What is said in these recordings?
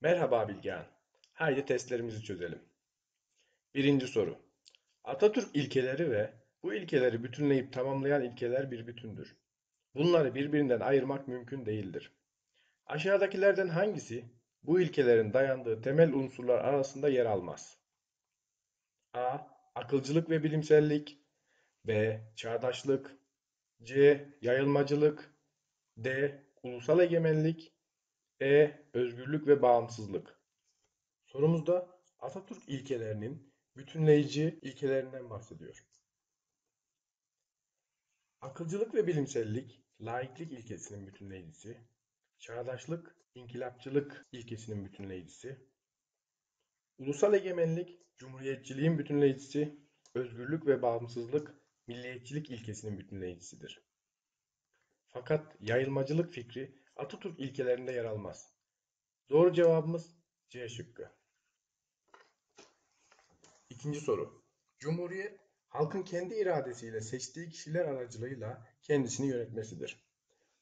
Merhaba Bilgehan. Haydi testlerimizi çözelim. Birinci soru. Atatürk ilkeleri ve bu ilkeleri bütünleyip tamamlayan ilkeler bir bütündür. Bunları birbirinden ayırmak mümkün değildir. Aşağıdakilerden hangisi bu ilkelerin dayandığı temel unsurlar arasında yer almaz? A. Akılcılık ve bilimsellik B. Çağdaşlık C. Yayılmacılık D. Ulusal egemenlik E. Özgürlük ve bağımsızlık. Sorumuzda Atatürk ilkelerinin bütünleyici ilkelerinden bahsediyor. Akılcılık ve bilimsellik, laiklik ilkesinin bütünleyicisi, çağdaşlık, inkılapçılık ilkesinin bütünleyicisi, ulusal egemenlik, cumhuriyetçiliğin bütünleyicisi, özgürlük ve bağımsızlık, milliyetçilik ilkesinin bütünleyicisidir. Fakat yayılmacılık fikri Atatürk ilkelerinde yer almaz. Doğru cevabımız C şıkkı. İkinci soru. Cumhuriyet, halkın kendi iradesiyle seçtiği kişiler aracılığıyla kendisini yönetmesidir.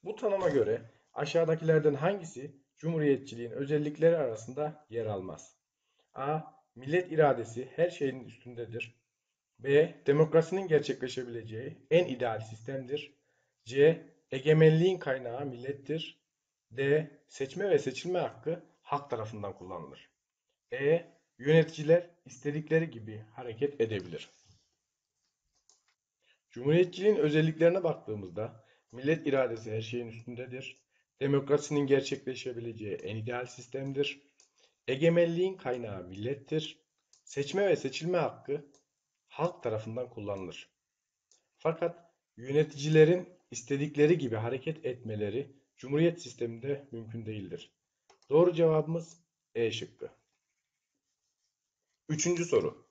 Bu tanıma göre aşağıdakilerden hangisi cumhuriyetçiliğin özellikleri arasında yer almaz? A. Millet iradesi her şeyin üstündedir. B. Demokrasinin gerçekleşebileceği en ideal sistemdir. C. Egemenliğin kaynağı millettir. D. Seçme ve seçilme hakkı halk tarafından kullanılır. E. Yöneticiler istedikleri gibi hareket edebilir. Cumhuriyetçiliğin özelliklerine baktığımızda millet iradesi her şeyin üstündedir. Demokrasinin gerçekleşebileceği en ideal sistemdir. Egemenliğin kaynağı millettir. Seçme ve seçilme hakkı halk tarafından kullanılır. Fakat yöneticilerin istedikleri gibi hareket etmeleri Cumhuriyet sisteminde mümkün değildir. Doğru cevabımız E şıkkı. Üçüncü soru.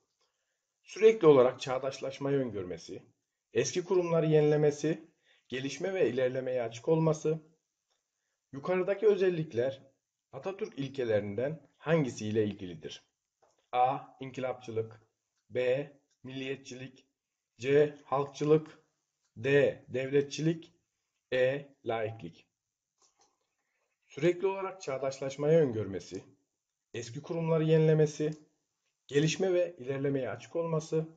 Sürekli olarak çağdaşlaşmayı öngörmesi, eski kurumları yenilemesi, gelişme ve ilerlemeye açık olması, yukarıdaki özellikler Atatürk ilkelerinden hangisiyle ilgilidir? A. İnkılapçılık B. Milliyetçilik C. Halkçılık D. Devletçilik E. Laiklik Sürekli olarak çağdaşlaşmaya öngörmesi, eski kurumları yenilemesi, gelişme ve ilerlemeye açık olması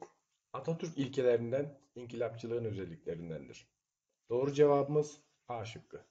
Atatürk ilkelerinden inkılapçılığın özelliklerindendir. Doğru cevabımız A şıkkı.